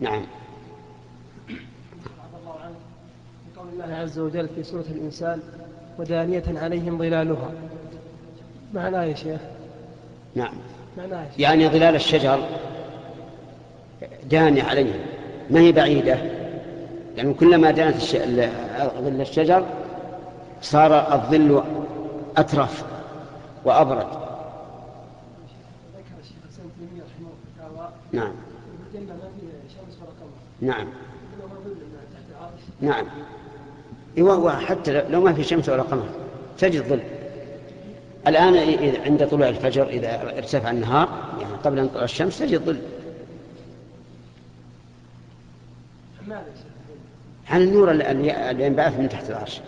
نعم. الله عنه. في قول الله عز وجل في سورة الإنسان ودانية عليهم ظلالها. معناه يا شيخ؟ نعم. معناه يا شيخ. يعني ظلال الشجر دانية عليهم. ما هي بعيدة؟ يعني كلما دانت. ظل الشجر صار الظل أترف وأبرد. نعم. نعم. نعم. إيوه حتى لو ما في شمس ولا قمر تجد ظل. الآن عند طلوع الفجر إذا ارتفع النهار يعني قبل أن تطلع الشمس تجد ظل. عن النور اللي ينبعث من تحت العرش.